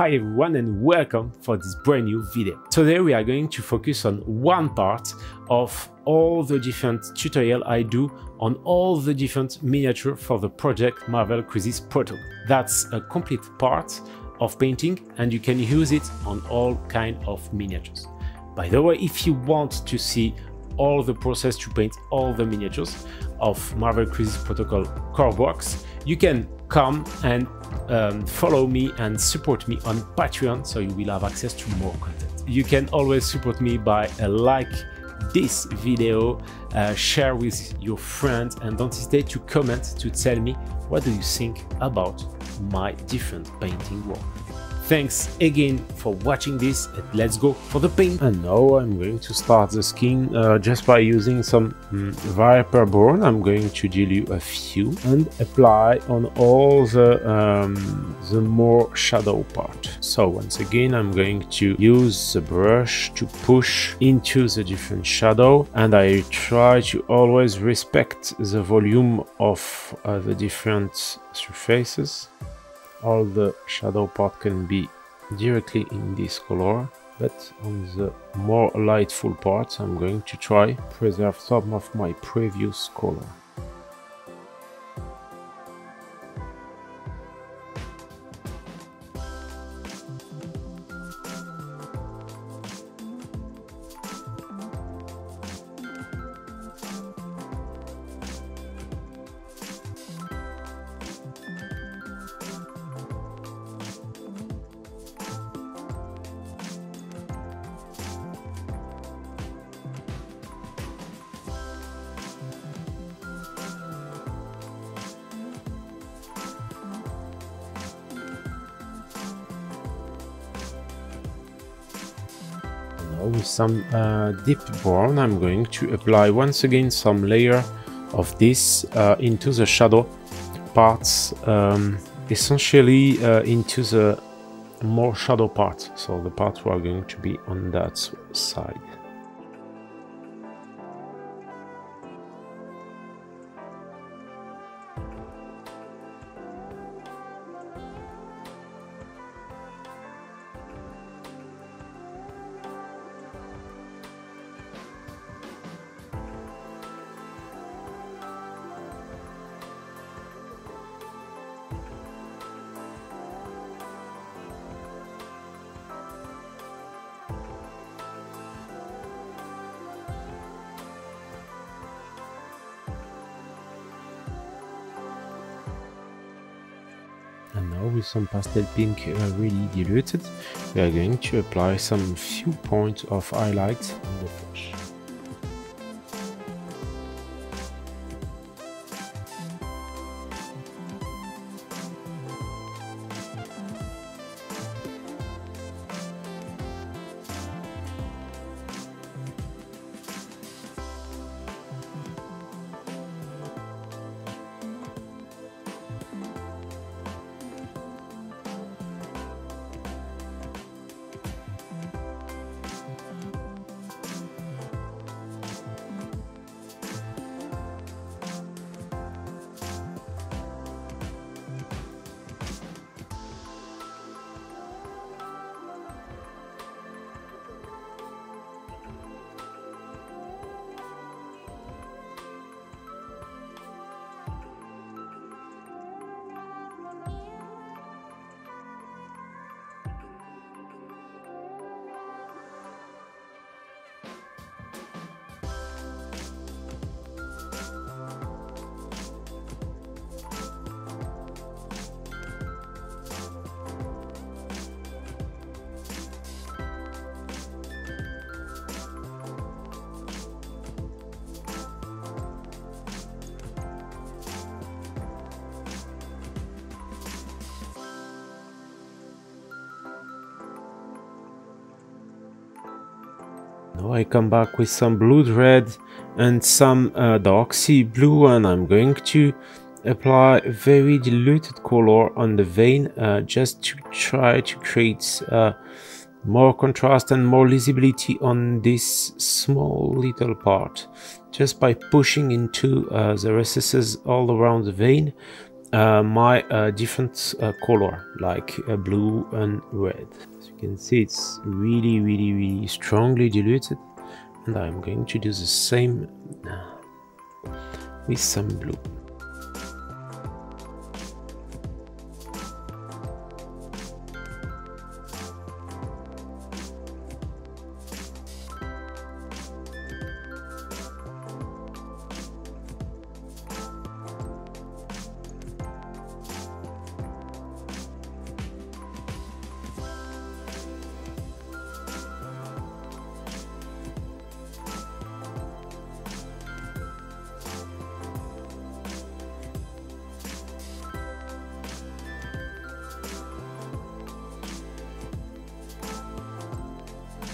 Hi everyone and welcome for this brand new video. Today we are going to focus on one part of all the different tutorial I do on all the different miniature for the project Marvel Crisis Protocol. That's a complete part of painting and you can use it on all kind of miniatures. By the way, if you want to see all the process to paint all the miniatures of Marvel Crisis Protocol core box, you can come and um, follow me and support me on Patreon so you will have access to more content. You can always support me by a like this video, uh, share with your friends and don't hesitate to comment to tell me what do you think about my different painting work. Thanks again for watching this and let's go for the paint. And now I'm going to start the skin uh, just by using some um, Viper Bone. I'm going to dilute a few and apply on all the, um, the more shadow part. So once again I'm going to use the brush to push into the different shadow and I try to always respect the volume of uh, the different surfaces all the shadow part can be directly in this color but on the more lightful parts I'm going to try preserve some of my previous color now with some uh, deep brown I'm going to apply once again some layer of this uh, into the shadow parts um, essentially uh, into the more shadow part so the part we are going to be on that side and now with some pastel pink uh, really diluted we are going to apply some few points of highlight on the flesh Now I come back with some blue red and some uh, dark sea blue and I'm going to apply very diluted color on the vein uh, just to try to create uh, more contrast and more visibility on this small little part. Just by pushing into uh, the recesses all around the vein uh, my uh, different color like blue and red can see it's really really really strongly diluted. And I'm going to do the same with some blue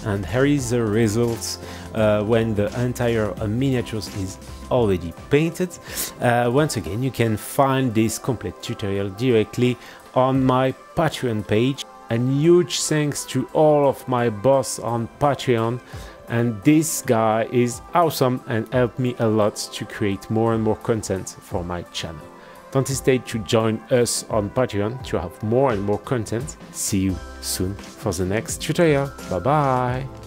and here is the results uh, when the entire uh, miniatures is already painted. Uh, once again, you can find this complete tutorial directly on my Patreon page. And huge thanks to all of my boss on Patreon. And this guy is awesome and helped me a lot to create more and more content for my channel. Don't hesitate to join us on Patreon to have more and more content. See you soon for the next tutorial. Bye bye!